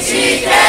Bendita